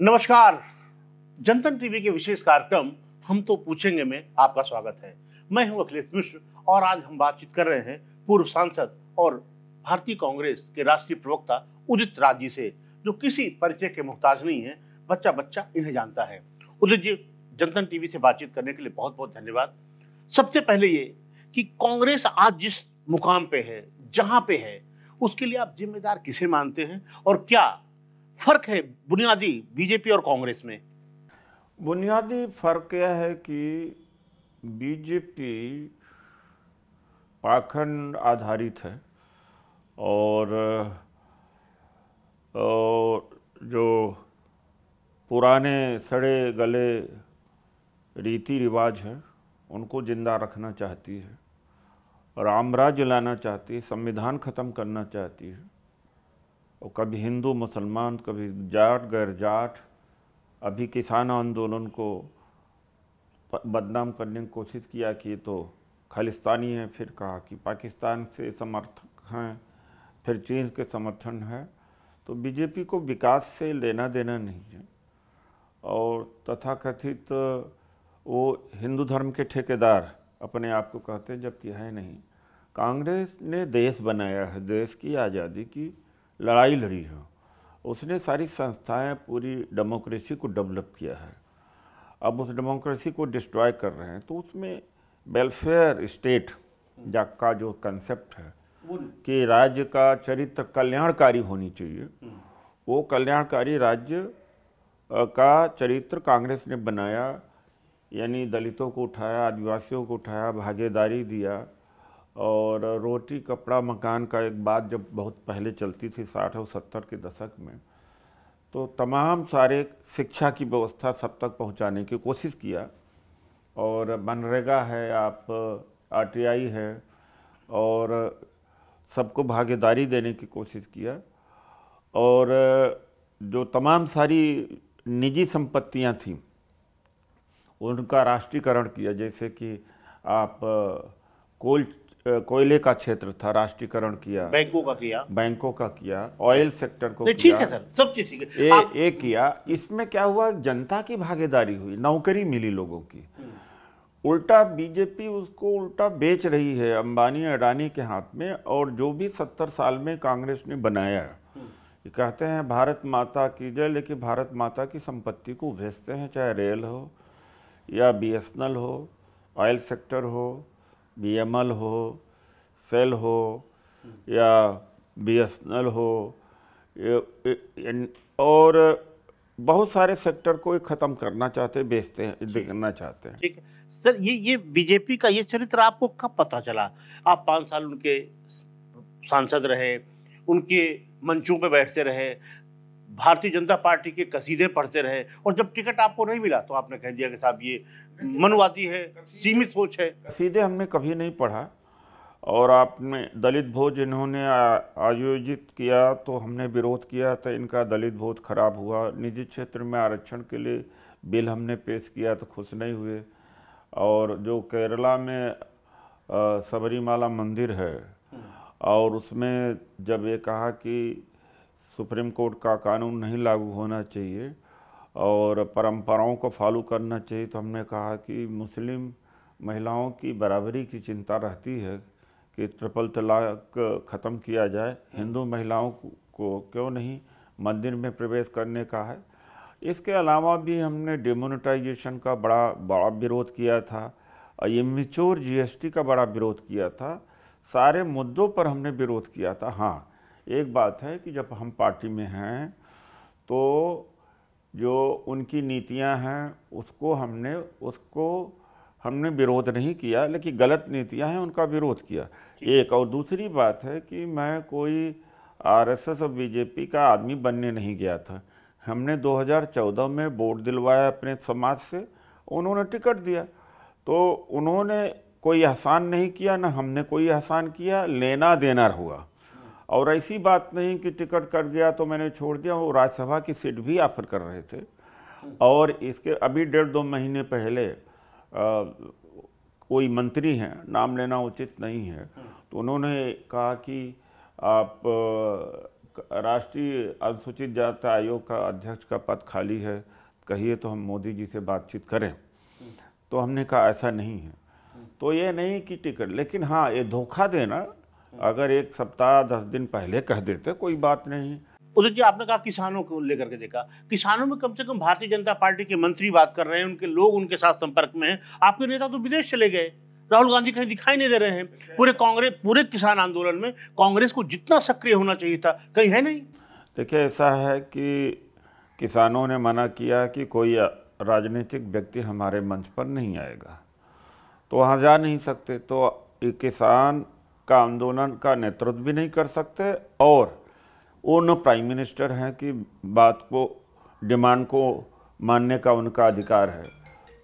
नमस्कार। जनतन टीवी के विशेष कार्यक्रम हम तो पूछेंगे में आपका स्वागत है। मैं हूँ अखिलेश मिश्र और आज हम बातचीत कर रहे हैं पूर्व सांसद और भारतीय कांग्रेस के राष्ट्रीय प्रवक्ता उदित राज जी से, जो किसी परिचय के मुहताज नहीं है बच्चा बच्चा इन्हें जानता है। उदित जी, जनतन टीवी से बातचीत करने के लिए बहुत बहुत धन्यवाद। सबसे पहले ये कि कांग्रेस आज जिस मुकाम पे है, जहाँ पे है, उसके लिए आप जिम्मेदार किसे मानते हैं और क्या फ़र्क है बुनियादी बीजेपी और कांग्रेस में? बुनियादी फ़र्क यह है कि बीजेपी पाखंड आधारित है और, और जो पुराने सड़े गले रीति रिवाज हैं उनको ज़िंदा रखना चाहती है रामराज्य लाना चाहती है संविधान ख़त्म करना चाहती है। और कभी हिंदू मुसलमान, कभी जाट, गैर जाट, अभी किसान आंदोलन को बदनाम करने की कोशिश किया कि तो खालिस्तानी है, फिर कहा कि पाकिस्तान से समर्थक हैं, फिर चीन के समर्थन है। तो बीजेपी को विकास से लेना देना नहीं है। और तथाकथित वो हिंदू धर्म के ठेकेदार अपने आप को कहते हैं, जबकि है नहीं। कांग्रेस ने देश बनाया है, देश की आज़ादी की लड़ाई लड़ी है। उसने सारी संस्थाएँ पूरी डेमोक्रेसी को डेवलप किया है। अब उस डेमोक्रेसी को डिस्ट्रॉय कर रहे हैं तो उसमें वेलफेयर स्टेट का जो कंसेप्ट है कि राज्य का चरित्र कल्याणकारी होनी चाहिए। वो कल्याणकारी राज्य का चरित्र कांग्रेस ने बनाया यानी दलितों को उठाया आदिवासियों को उठाया भागीदारी दिया और रोटी, कपड़ा, मकान का एक बात जब बहुत पहले चलती थी साठ और सत्तर के दशक में तो तमाम सारे शिक्षा की व्यवस्था सब तक पहुँचाने की कोशिश किया। और मनरेगा है, आप आरटीआई है, और सबको भागीदारी देने की कोशिश किया। और जो तमाम सारी निजी संपत्तियाँ थीं, उनका राष्ट्रीयकरण किया, जैसे कि आप कोल कोयले का क्षेत्र था राष्ट्रीयकरण किया। बैंकों का किया। बैंकों का किया ऑयल सेक्टर को ठीक है सर सब चीज़ ठीक है। ए. ए किया। इसमें क्या हुआ जनता की भागीदारी हुई नौकरी मिली लोगों की। उल्टा बीजेपी उसको उल्टा बेच रही है अंबानी अडानी के हाथ में और जो भी सत्तर साल में कांग्रेस ने बनाया। ये कहते हैं भारत माता की जय लेकिन भारत माता की संपत्ति को भेजते हैं चाहे रेल हो या बीएसएनएल हो ऑयल सेक्टर हो बीएमएल हो सेल हो या बीएसएनएल हो और बहुत सारे सेक्टर को ख़त्म करना चाहते बेचते हैं देखना चाहते हैं। ठीक है। सर ये ये बीजेपी का ये चरित्र आपको कब पता चला? आप पाँच साल उनके सांसद रहे उनके मंचों पे बैठते रहे भारतीय जनता पार्टी के कसीदे पढ़ते रहे और जब टिकट आपको नहीं मिला तो आपने कह दिया कि साहब ये मनुवादी है सीमित सोच है। कसीदे हमने कभी नहीं पढ़ा और आपने दलित भोज इन्होंने आयोजित किया तो हमने विरोध किया था इनका दलित भोज खराब हुआ। निजी क्षेत्र में आरक्षण के लिए बिल हमने पेश किया तो खुश नहीं हुए। और जो केरला में सबरीमाला मंदिर है और उसमें जब ये कहा कि सुप्रीम कोर्ट का कानून नहीं लागू होना चाहिए और परंपराओं को फॉलो करना चाहिए। तो हमने कहा कि मुस्लिम महिलाओं की बराबरी की चिंता रहती है कि ट्रिपल तलाक ख़त्म किया जाए। हिंदू महिलाओं को क्यों नहीं? मंदिर में प्रवेश करने का है। इसके अलावा भी हमने डिमोनेटाइजेशन का बड़ा बड़ा विरोध किया था। मिचोर जीएसटी का बड़ा विरोध किया था। सारे मुद्दों पर हमने विरोध किया था। हाँ एक बात है कि जब हम पार्टी में हैं तो जो उनकी नीतियाँ हैं उसको हमने उसको हमने विरोध नहीं किया लेकिन गलत नीतियाँ हैं उनका विरोध किया। एक और दूसरी बात है कि मैं कोई आरएसएस और बीजेपी का आदमी बनने नहीं गया था। हमने 2014 में वोट दिलवाया अपने समाज से उन्होंने टिकट दिया। तो उन्होंने कोई एहसान नहीं किया ना हमने कोई एहसान किया लेना देना हुआ। और ऐसी बात नहीं कि टिकट कट गया तो मैंने छोड़ दिया वो राज्यसभा की सीट भी ऑफ़र कर रहे थे। और इसके अभी डेढ़ दो महीने पहले आ, कोई मंत्री हैं नाम लेना उचित नहीं है। तो उन्होंने कहा कि आप राष्ट्रीय अनुसूचित जाति आयोग का अध्यक्ष का पद खाली है कहिए तो हम मोदी जी से बातचीत करें। तो हमने कहा ऐसा नहीं है। तो ये नहीं कि टिकट लेकिन हाँ ये धोखा देना अगर एक सप्ताह दस दिन पहले कह देते कोई बात नहीं। उदित जी आपने कहा किसानों को लेकर के देखा। किसानों में कम से कम भारतीय जनता पार्टी के मंत्री बात कर रहे हैं उनके लोग उनके साथ संपर्क में हैं। आपके नेता तो विदेश चले गए। राहुल गांधी कहीं दिखाई नहीं दे रहे हैं। पूरे कांग्रेस पूरे किसान आंदोलन में कांग्रेस को जितना सक्रिय होना चाहिए था कहीं है नहीं? देखिए ऐसा है कि किसानों ने मना किया कि कोई राजनीतिक व्यक्ति हमारे मंच पर नहीं आएगा। तो वहाँ जा नहीं सकते। तो किसान का आंदोलन का नेतृत्व भी नहीं कर सकते और वो न प्राइम मिनिस्टर हैं कि बात को, डिमांड को मानने का उनका अधिकार है।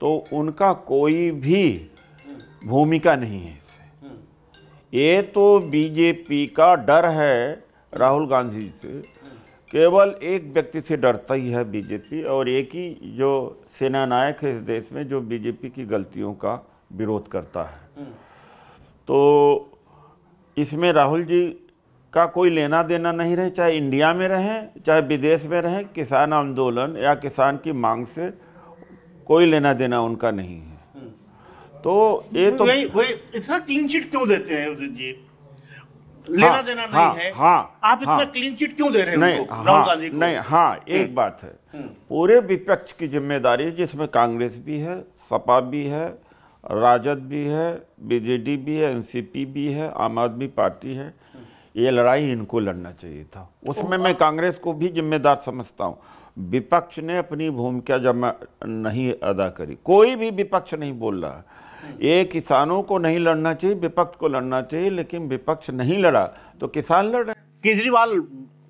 तो उनका कोई भी भूमिका नहीं है इससे। ये तो बीजेपी का डर है राहुल गांधी से। केवल एक व्यक्ति से डरता ही है बीजेपी और एक ही जो सेना नायक है इस देश में जो बीजेपी की गलतियों का विरोध करता है। तो इसमें राहुल जी का कोई लेना देना नहीं रहे चाहे इंडिया में रहें चाहे विदेश में रहें किसान आंदोलन या किसान की मांग से कोई लेना देना उनका नहीं है। तो ये तो वही वही इतना क्लीन चिट क्यों देते हैं उदित जी? लेना हाँ, देना नहीं हाँ, है। हाँ, आप इतना हाँ। क्लीन चिट क्यों दे रहे हैं नहीं हाँ को? नहीं हाँ एक बात है। पूरे विपक्ष की ज़िम्मेदारी जिसमें कांग्रेस भी है सपा भी है राजद भी है बीजेडी भी है एनसीपी भी है आम आदमी पार्टी है। ये लड़ाई इनको लड़ना चाहिए था। उसमें मैं कांग्रेस को भी जिम्मेदार समझता हूँ। विपक्ष ने अपनी भूमिका जमा नहीं अदा करी। कोई भी विपक्ष नहीं बोल रहा ये किसानों को नहीं लड़ना चाहिए विपक्ष को लड़ना चाहिए लेकिन विपक्ष नहीं लड़ा तो किसान लड़ रहे। केजरीवाल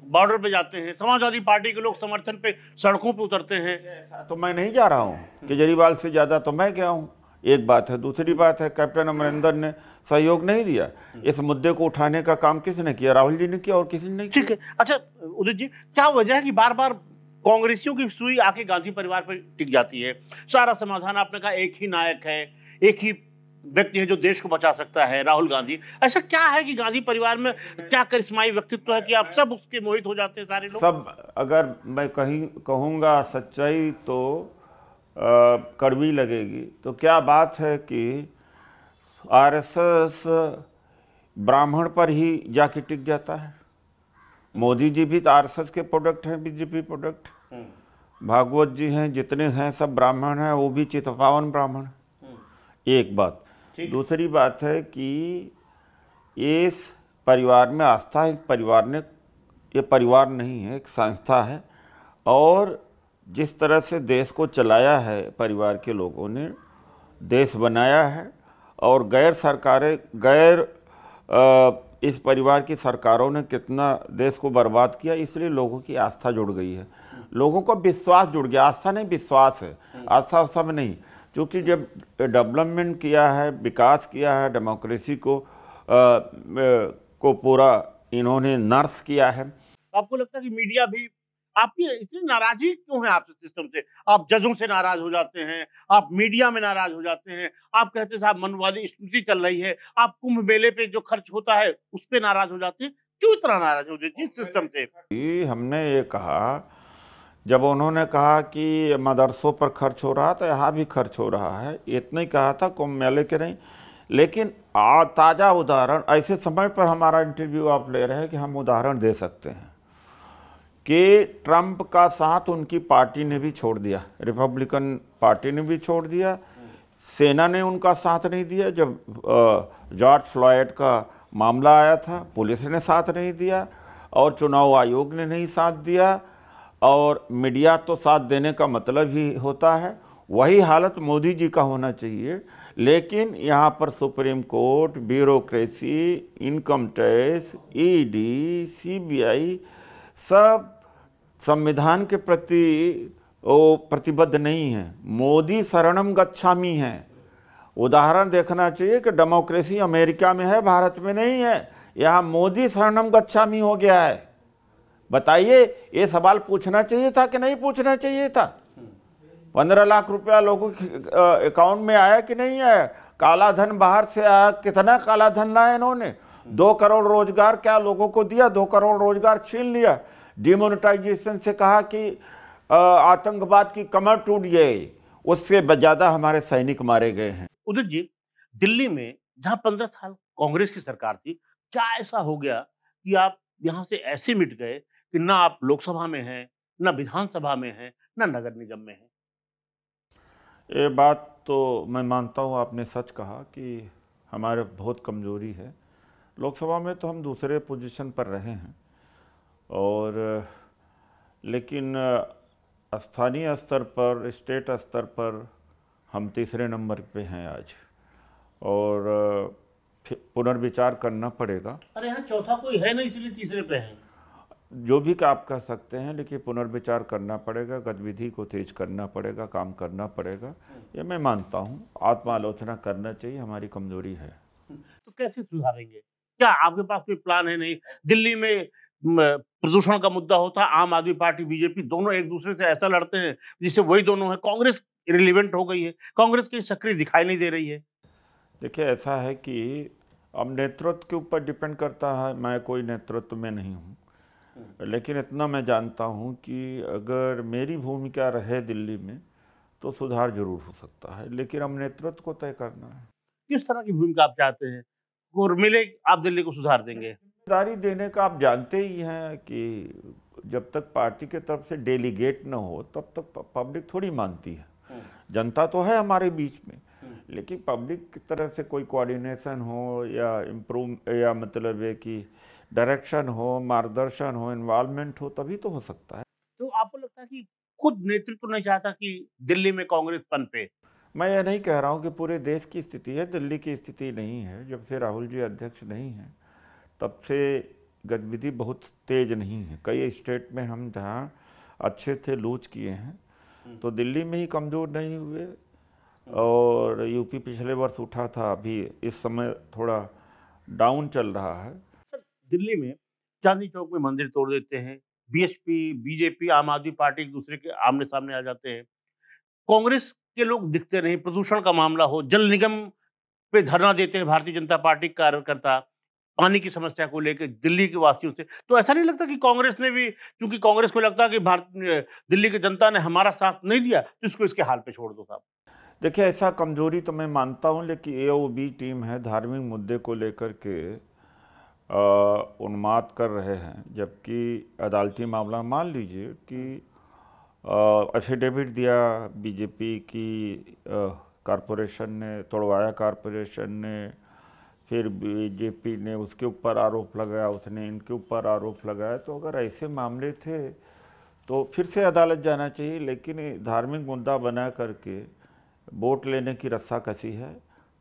बॉर्डर पे जाते हैं समाजवादी पार्टी के लोग समर्थन पे सड़कों पे उतरते हैं। तो मैं नहीं जा रहा हूँ। केजरीवाल से ज़्यादा तो मैं गया हूँ। एक बात है दूसरी बात है कैप्टन अमरिंदर ने सहयोग नहीं दिया। इस मुद्दे को उठाने का काम किसने किया? राहुल जी ने किया और किसी ने नहीं ठीक है। अच्छा उदित जी क्या वजह है कि बार बार कांग्रेसियों की सुई आके गांधी परिवार पर टिक जाती है? सारा समाधान आपने कहा एक ही नायक है एक ही व्यक्ति है जो देश को बचा सकता है राहुल गांधी। ऐसा क्या है कि गांधी परिवार में क्या करिश्माई व्यक्तित्व है कि आप सब उसके मोहित हो जाते हैं सारे लोग? सब अगर मैं कहीं कहूँगा सच्चाई तो कड़वी लगेगी। तो क्या बात है कि आरएसएस ब्राह्मण पर ही जाके टिक जाता है? मोदी जी भी तो आरएसएस के प्रोडक्ट हैं बीजेपी प्रोडक्ट। भागवत जी हैं जितने हैं सब ब्राह्मण हैं वो भी चितपावन ब्राह्मण। एक बात। दूसरी बात है कि इस परिवार में आस्था इस परिवार ने ये परिवार नहीं है एक संस्था है। और जिस तरह से देश को चलाया है परिवार के लोगों ने देश बनाया है और गैर सरकारें गैर इस परिवार की सरकारों ने कितना देश को बर्बाद किया इसलिए लोगों की आस्था जुड़ गई है। लोगों को विश्वास जुड़ गया। आस्था नहीं विश्वास है। आस्था उस्था में नहीं क्योंकि जब डेवलपमेंट किया है विकास किया है डेमोक्रेसी को अ, को पूरा इन्होंने नर्स किया है। आपको लगता है कि मीडिया भी आपकी इतनी नाराज़गी क्यों है आपसे सिस्टम से? आप जजों से नाराज़ हो जाते हैं, आप मीडिया में नाराज़ हो जाते हैं, आप कहते साहब मनवादी स्मृति चल रही है। आप कुंभ मेले पे जो खर्च होता है, उस पर नाराज़ हो जाते हैं? क्यों इतना नाराज़ हो जाते हैं सिस्टम से? हमने ये कहा, जब उन्होंने कहा कि मदरसों पर खर्च हो रहा था, यहाँ भी खर्च हो रहा है, इतना ही कहा था, कुंभ मेले के नहीं। लेकिन ताज़ा उदाहरण, ऐसे समय पर हमारा इंटरव्यू आप ले रहे हैं कि हम उदाहरण दे सकते हैं। कि ट्रंप का साथ उनकी पार्टी ने भी छोड़ दिया, रिपब्लिकन पार्टी ने भी छोड़ दिया, सेना ने उनका साथ नहीं दिया, जब जॉर्ज फ्लॉयड का मामला आया था, पुलिस ने साथ नहीं दिया और चुनाव आयोग ने नहीं साथ दिया और मीडिया तो साथ देने का मतलब ही होता है, वही हालत मोदी जी का होना चाहिए। लेकिन यहाँ पर supreme court, bureaucracy, income tax, E D, C B I सब संविधान के प्रति वो प्रतिबद्ध नहीं है। मोदी शरणम गच्छामी है। उदाहरण देखना चाहिए कि डेमोक्रेसी अमेरिका में है, भारत में नहीं है। यहाँ मोदी शरणम गच्छामी हो गया है। बताइए, ये सवाल पूछना चाहिए था कि नहीं पूछना चाहिए था? पंद्रह लाख रुपया लोगों के अकाउंट में आया कि नहीं आया? काला धन बाहर से आया, कितना काला धन लाया इन्होंने? दो करोड़ रोज़गार क्या लोगों को दिया? दो करोड़ रोज़गार छीन लिया। डिमोनिटाइजेशन से कहा कि आतंकवाद की कमर टूट गई। उससे ज़्यादा हमारे सैनिक मारे गए हैं। उदित जी दिल्ली में जहाँ पंद्रह साल कांग्रेस की सरकार थी क्या ऐसा हो गया कि आप यहाँ से ऐसे मिट गए कि ना आप लोकसभा में हैं ना विधानसभा में हैं ना नगर निगम में हैं? ये बात तो मैं मानता हूँ आपने सच कहा कि हमारे बहुत कमज़ोरी है। लोकसभा में तो हम दूसरे पोजीशन पर रहे हैं। और लेकिन स्थानीय स्तर पर स्टेट स्तर पर हम तीसरे नंबर पे हैं आज। और पुनर्विचार करना पड़ेगा। अरे यहाँ चौथा कोई है नहीं इसलिए तीसरे पे हैं। जो भी आप कह सकते हैं लेकिन पुनर्विचार करना पड़ेगा गतिविधि को तेज करना पड़ेगा काम करना पड़ेगा। ये मैं मानता हूँ आत्मालोचना करना चाहिए हमारी कमज़ोरी है। तो कैसे सुधारेंगे? क्या आपके पास कोई प्लान है नहीं? दिल्ली में प्रदूषण का मुद्दा होता है आम आदमी पार्टी बीजेपी दोनों एक दूसरे से ऐसा लड़ते हैं जिससे वही दोनों है। कांग्रेस रिलीवेंट हो गई है। कांग्रेस की सक्रिय दिखाई नहीं दे रही है। देखिए ऐसा है कि अब नेतृत्व के ऊपर डिपेंड करता है मैं कोई नेतृत्व में नहीं हूँ। लेकिन इतना मैं जानता हूँ कि अगर मेरी भूमिका रहे दिल्ली में तो सुधार ज़रूर हो सकता है। लेकिन अब नेतृत्व को तय करना है। किस तरह की भूमिका आप चाहते हैं? और मिले आप दिल्ली को सुधार देंगे ज़िम्मेदारी देने का आप जानते ही हैं कि जब तक पार्टी के तरफ़ से डेलीगेट न हो तब तक पब्लिक थोड़ी मानती है हम्म। जनता तो है हमारे बीच में हम्म। लेकिन पब्लिक की तरफ़ से कोई कोऑर्डिनेशन हो या इम्प्रूव या मतलब है कि डायरेक्शन हो मार्गदर्शन हो इन्वॉल्वमेंट हो तभी तो हो सकता है तो आपको लगता है कि खुद नेतृत्व नहीं चाहता कि दिल्ली में कांग्रेस पन पे मैं ये नहीं कह रहा हूँ कि पूरे देश की स्थिति है दिल्ली की स्थिति नहीं है। जब से राहुल जी अध्यक्ष नहीं हैं तब से गतिविधि बहुत तेज नहीं है। कई स्टेट में हम जहाँ अच्छे थे लूज किए हैं हम्म। तो दिल्ली में ही कमज़ोर नहीं हुए। और यूपी पिछले वर्ष उठा था अभी इस समय थोड़ा डाउन चल रहा है। दिल्ली में चांदनी चौक में मंदिर तोड़ देते हैं बीएसपी बीजेपी आम आदमी पार्टी एक दूसरे के आमने सामने आ जाते हैं। कांग्रेस के लोग दिखते नहीं, प्रदूषण का मामला हो, जल निगम पे धरना देते हैं भारतीय जनता पार्टी कार्यकर्ता, पानी की समस्या को लेकर दिल्ली के वासियों से। तो ऐसा नहीं लगता कि कांग्रेस ने भी, क्योंकि कांग्रेस को लगता है कि भारत दिल्ली की जनता ने हमारा साथ नहीं दिया तो इसको इसके हाल पे छोड़ दो साहब। देखिए, ऐसा कमज़ोरी तो मैं मानता हूँ, लेकिन ए ओ बी टीम है, धार्मिक मुद्दे को लेकर के उन्माद कर रहे हैं, जबकि अदालती मामला, मान लीजिए कि एफिडेविट दिया बीजेपी की कॉरपोरेशन ने, तोड़वाया कॉरपोरेशन ने, फिर बीजेपी ने उसके ऊपर आरोप लगाया, उसने इनके ऊपर आरोप लगाया। तो अगर ऐसे मामले थे तो फिर से अदालत जाना चाहिए, लेकिन धार्मिक मुद्दा बना करके वोट लेने की रस्सा कसी है।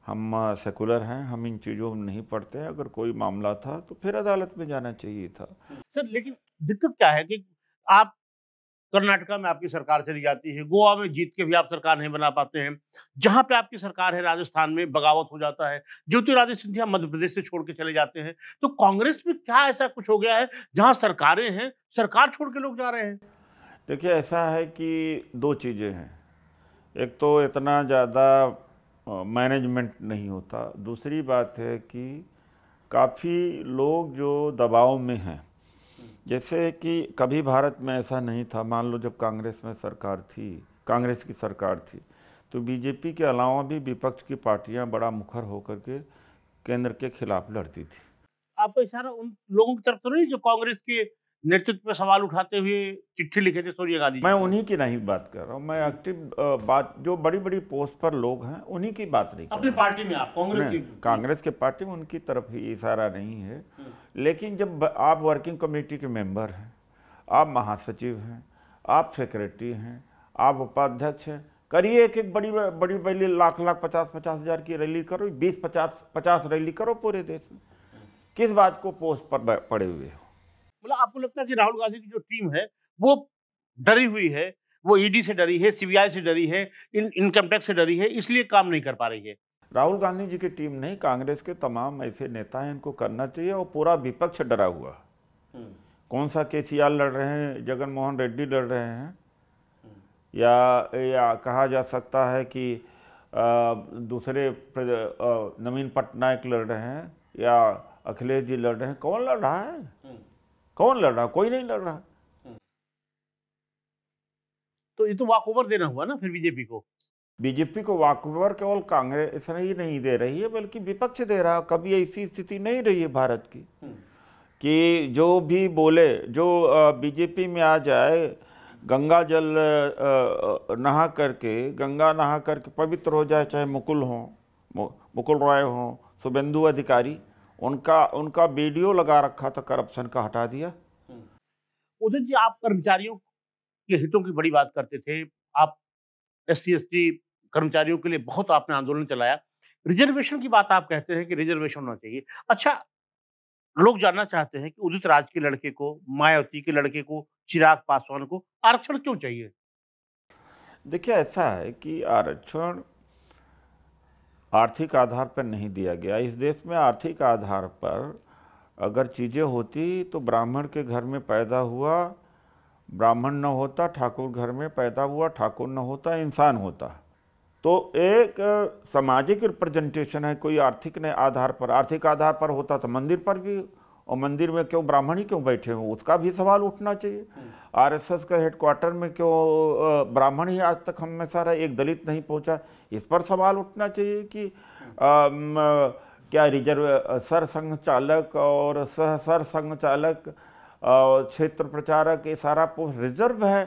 हम सेकुलर हैं, हम इन चीज़ों में नहीं पढ़ते हैं। अगर कोई मामला था तो फिर अदालत में जाना चाहिए था। सर, लेकिन दिक्कत क्या है कि आप कर्नाटका में आपकी सरकार चली जाती है, गोवा में जीत के भी आप सरकार नहीं बना पाते हैं, जहाँ पे आपकी सरकार है, राजस्थान में बगावत हो जाता है, ज्योतिरादित्य सिंधिया मध्य प्रदेश से छोड़ के चले जाते हैं तो कांग्रेस में क्या ऐसा कुछ हो गया है, जहाँ सरकारें हैं, सरकार छोड़ के लोग जा रहे हैं? देखिए, ऐसा है कि दो चीज़ें हैं, एक तो इतना ज़्यादा मैनेजमेंट नहीं होता, दूसरी बात है कि काफ़ी लोग जो दबाव में हैं जैसे कि कभी भारत में ऐसा नहीं था। मान लो जब कांग्रेस में सरकार थी, कांग्रेस की सरकार थी तो बीजेपी के अलावा भी विपक्ष की पार्टियाँ बड़ा मुखर होकर के केंद्र के खिलाफ लड़ती थी। आपको इशारा उन लोगों की तरफ़ तो नहीं, जो कांग्रेस के नेतृत्व पे सवाल उठाते हुए चिट्ठी लिखे थे सोनिया गांधी मैं उन्हीं की नहीं बात कर रहा हूँ। मैं एक्टिव बात जो बड़ी बड़ी पोस्ट पर लोग हैं उन्हीं की बात नहीं अपनी पार्टी में आप कांग्रेस की? कांग्रेस के पार्टी में उनकी तरफ़ ही इशारा नहीं है। हम्म। लेकिन जब आप वर्किंग कमेटी के मेंबर हैं आप महासचिव हैं आप सेक्रेटरी हैं आप उपाध्यक्ष हैं करिए एक एक बड़ी बड़ी बड़ी लाख लाख पचास पचास हज़ार की रैली करो बीस पचास पचास रैली करो पूरे देश में। किस बात को पोस्ट पर पड़े हुए हो? मतलब आपको लगता है कि राहुल गांधी की जो टीम है वो डरी हुई है वो ईडी से डरी है सीबीआई से डरी है इन इनकम टैक्स से डरी है इसलिए काम नहीं कर पा रही है राहुल गांधी जी की टीम नहीं कांग्रेस के तमाम ऐसे नेता हैं इनको करना चाहिए और पूरा विपक्ष डरा हुआ हम्म। कौन सा के लड़ रहे हैं जगन मोहन रेड्डी लड़ रहे हैं हम्म। या या कहा जा सकता है कि आ, दूसरे नवीन पटनायक लड़ रहे हैं या अखिलेश जी लड़ रहे हैं कौन लड़ रहा है कौन लड़ रहा? कोई नहीं लड़ रहा। तो ये तो वॉक ओवर देना हुआ ना फिर बीजेपी को? बीजेपी को वॉकओवर केवल कांग्रेस ही नहीं दे रही है बल्कि विपक्ष दे रहा। कभी ऐसी स्थिति नहीं रही है भारत की कि जो भी बोले जो बीजेपी में आ जाए गंगा जल नहा करके गंगा नहा करके पवित्र हो जाए चाहे मुकुल हो मुकुल रॉय हो शुभेंदु अधिकारी उनका उनका वीडियो लगा रखा था करप्शन का हटा दिया। उदित जी आप कर्मचारियों के हितों की बड़ी बात करते थे। आप एस सी कर्मचारियों के लिए बहुत आपने आंदोलन चलाया। रिजर्वेशन की बात आप कहते हैं कि रिजर्वेशन होना चाहिए। अच्छा लोग जानना चाहते हैं कि उदित राज के लड़के को मायावती के लड़के को चिराग पासवान को आरक्षण क्यों चाहिए? देखिए ऐसा है कि आरक्षण आर्थिक आधार पर नहीं दिया गया। इस देश में आर्थिक आधार पर अगर चीज़ें होती तो ब्राह्मण के घर में पैदा हुआ, ब्राह्मण न होता, ठाकुर घर में पैदा हुआ, ठाकुर न होता, इंसान होता। तो एक सामाजिक रिप्रेजेंटेशन है, कोई आर्थिक ने आधार पर, आर्थिक आधार पर होता तो मंदिर पर भी और मंदिर में क्यों ब्राह्मण ही क्यों बैठे हो? उसका भी सवाल उठना चाहिए। आरएसएस के हेडक्वार्टर में क्यों ब्राह्मण ही आज तक हमें सारा एक दलित नहीं पहुँचा? इस पर सवाल उठना चाहिए कि आ, म, क्या रिज़र्व सर संघ चालक और सह सर संघ चालक क्षेत्र प्रचारक ये सारा पोस्ट रिज़र्व है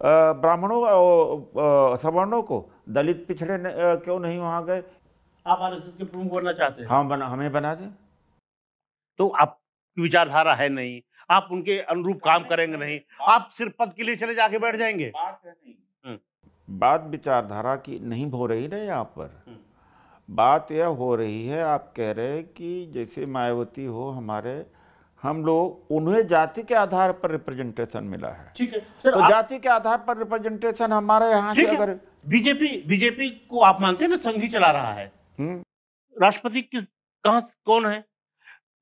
ब्राह्मणों और सवर्णों को? दलित पिछड़े क्यों नहीं वहाँ गए? आप आरएसएस के प्रमुख बनना चाहते हैं? हाँ बना हमें बना दें। तो आप विचारधारा है नहीं आप उनके अनुरूप काम करेंगे नहीं आप सिर्फ़ पद के लिए चले जाके बैठ जाएँगे बात है नहीं हम्म। बात विचारधारा की नहीं हो रही ना यहाँ पर हम्म। बात यह हो रही है आप कह रहे हैं कि जैसे मायावती हो हमारे हम लोग उन्हें जाति के आधार पर रिप्रेजेंटेशन मिला है ठीक है सर तो जाति के आधार पर रिप्रेजेंटेशन हमारे यहाँ से अगर बीजेपी बीजेपी को आप मानते हैं ना संघी चला रहा है हम्म। राष्ट्रपति किस कहा कौन है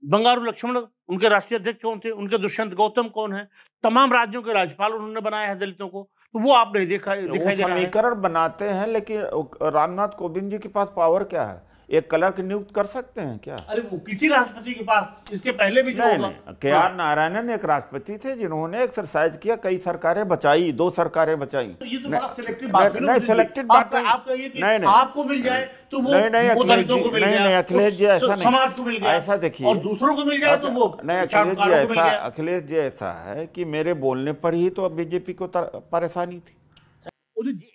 बंगारू लक्ष्मण उनके राष्ट्रीय अध्यक्ष कौन थे? उनके दुष्यंत गौतम कौन है? तमाम राज्यों के राज्यपाल उन्होंने बनाया है दलितों को। तो वो आप नहीं देखा दिखाई समीकरण बनाते हैं लेकिन रामनाथ कोविंद जी के पास पावर क्या है? एक क्लर्क नियुक्त कर सकते हैं क्या? अरे वो किसी राष्ट्रपति के पास इसके पहले भी नहीं, नहीं के आर। नारायणन एक राष्ट्रपति थे जिन्होंने एक्सरसाइज किया कई सरकारें बचाई दो सरकारें बचाई। तो ये तो बड़ा सिलेक्टिव बात नहीं बात नहीं। आपको मिल जाए तो वो नहीं नहीं अखिलेश जी अखिलेश जी ऐसा नहीं। ऐसा देखिए। और दूसरों को मिल जाए तो वो नहीं अखिलेश जी ऐसा अखिलेश जी ऐसा है कि मेरे बोलने पर ही तो अब बीजेपी को परेशानी थी।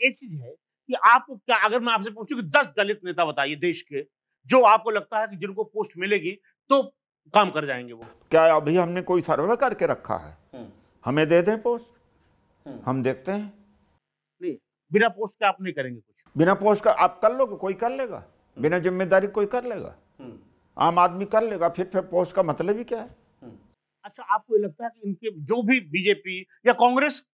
एक चीज़ है कि आप क्या अगर मैं आपसे पूछूँ कि दस दलित नेता बताइए देश के जो आपको लगता है कि जिनको पोस्ट मिलेगी तो काम कर जाएँगे वो। क्या अभी हमने कोई सर्वे करके रखा है? हम्म। हमें दे दें पोस्ट? हम्म। हम देखते हैं। नहीं बिना पोस्ट के आप नहीं करेंगे कुछ। बिना पोस्ट का आप कर लोगे? कोई कर लेगा? हम्म। बिना ज़िम्मेदारी कोई कर लेगा? आम आदमी कर लेगा फिर फिर पोस्ट का मतलब ही क्या है? अच्छा आपको लगता है कि इनके जो भी बीजेपी या कांग्रेस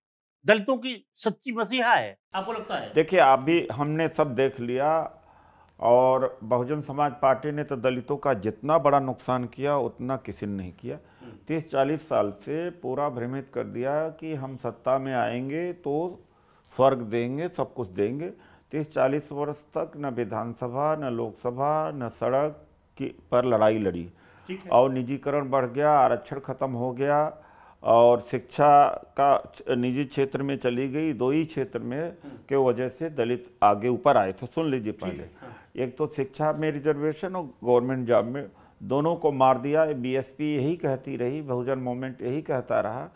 दलितों की सच्ची मसीहा है। आपको लगता है? देखिए अभी हमने सब देख लिया और बहुजन समाज पार्टी ने तो दलितों का जितना बड़ा नुकसान किया उतना किसी ने नहीं किया। तीस चालीस साल से पूरा भ्रमित कर दिया कि हम सत्ता में आएँगे तो स्वर्ग देंगे सब कुछ देंगे। तीस चालीस वर्ष तक न विधानसभा न लोकसभा न सड़क की पर लड़ाई लड़ी। और निजीकरण बढ़ गया आरक्षण खत्म हो गया। और शिक्षा का निजी क्षेत्र में चली गई दो ही क्षेत्र में। के वजह से दलित आगे ऊपर आए थे। सुन लीजिए पहले। हाँ। एक तो शिक्षा में रिजर्वेशन और गवर्नमेंट जॉब में दोनों को मार दिया। बीएसपी यही कहती रही बहुजन मूवमेंट यही कहता रहा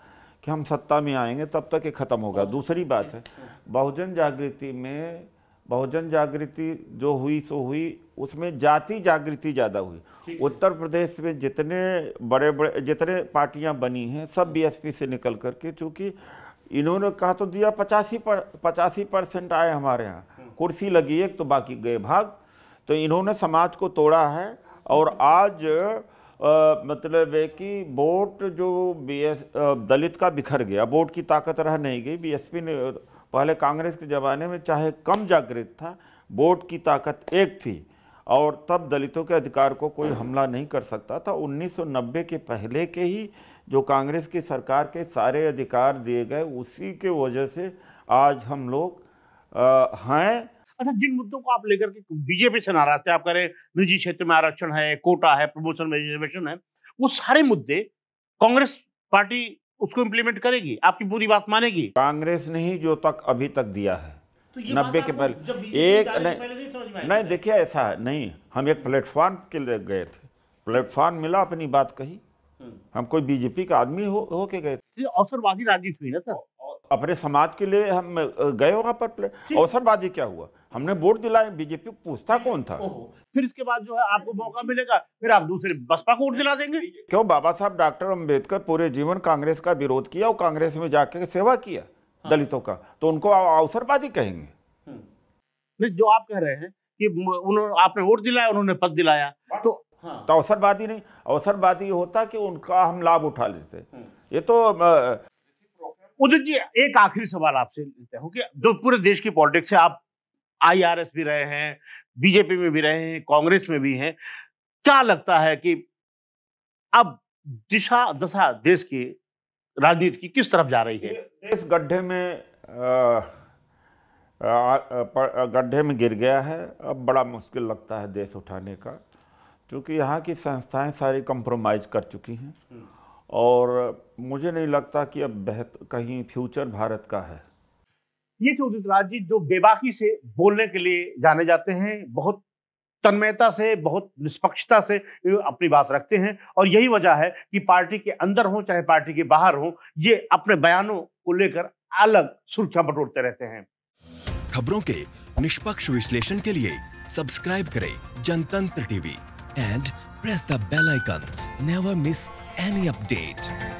कि हम सत्ता में आएँगे तब तक ये खत्म होगा दूसरी बात है। बहुजन जागृति में बहुजन जागृति जो हुई सो हुई। उसमें जाति जागृति ज़्यादा हुई। उत्तर प्रदेश में जितने बड़े बड़े जितने पार्टियाँ बनी हैं सब बीएसपी से निकल करके चूँकि इन्होंने कहा तो दिया पचासी पर पचासी परसेंट आए हमारे यहाँ। हम्म। कुर्सी लगी एक तो बाकी गए भाग। तो इन्होंने समाज को तोड़ा है और आज आ, मतलब है कि वोट जो बी एस दलित का बिखर गया। वोट की ताकत रह नहीं गई। बीएसपी ने पहले कांग्रेस के ज़माने में चाहे कम जागृत था, वोट की ताकत एक थी, और तब दलितों के अधिकार को कोई हमला नहीं कर सकता था। 1990 के पहले के ही जो कांग्रेस की सरकार के सारे अधिकार दिए गए, उसी के वजह से आज हम लोग हैं। अच्छा जिन मुद्दों को आप लेकर के बीजेपी से नाराज़ थे, आप कह रहे निजी क्षेत्र में आरक्षण है, कोटा है, प्रमोशन में रिजर्वेशन है, वो सारे मुद्दे कांग्रेस पार्टी उसको इम्प्लीमेंट करेगी आपकी पूरी बात मानेगी। कांग्रेस ने ही जो तक अभी तक दिया है तो नब्बे के पहले एक नहीं नहीं देखिए ऐसा है नहीं हम एक प्लेटफॉर्म के लिए गए थे। प्लेटफॉर्म मिला अपनी बात कही। हम्म। हम कोई बीजेपी का आदमी हो, हो के गए थे। अवसरवादी राजनीति हुई ना सर? अपने समाज के लिए हम गए होगा पर अवसरवादी क्या हुआ हमने वोट दिलाए बीजेपी को पूछता कौन था फिर इसके बाद जो है आपको मौका मिलेगा फिर आप दूसरे बसपा को वोट दिला देंगे क्यों बाबा साहब डॉक्टर अंबेडकर पूरे जीवन कांग्रेस का विरोध किया और कांग्रेस में जाके सेवा किया हाँ। दलितों का तो उनको अवसरवादी कहेंगे हम्म। नहीं जो आप कह रहे हैं कि उन्होंने आपने वोट दिलाया उन्होंने पद दिलाया तो हाँ। तो अवसरवादी नहीं अवसरवादी होता कि उनका हम लाभ उठा लेते हम्म। ये तो उदित जी एक आखिरी सवाल आपसे लेते हूँ कि जो पूरे देश की पॉलिटिक्स है आप आईआरएस भी रहे हैं बीजेपी में भी रहे हैं कांग्रेस में भी हैं क्या लगता है कि अब दिशा दशा देश की राजनीति की किस तरफ़ जा रही है? देश गड्ढे में गड्ढे में गिर गया है। अब बड़ा मुश्किल लगता है देश उठाने का क्योंकि यहाँ की संस्थाएँ सारी कंप्रोमाइज कर चुकी हैं। हम्म। और मुझे नहीं लगता कि अब बेहत कहीं फ्यूचर भारत का है। ये थे उदित राज जी जो बेबाकी से बोलने के लिए जाने जाते हैं बहुत तन्मयता से बहुत निष्पक्षता से अपनी बात रखते हैं और यही वजह है कि पार्टी के अंदर हो चाहे पार्टी के बाहर हो ये अपने बयानों को लेकर अलग सुरक्षा बटोरते रहते हैं। खबरों के निष्पक्ष विश्लेषण के लिए सब्सक्राइब करें Jantantra TV and press the bell icon. Never miss any update.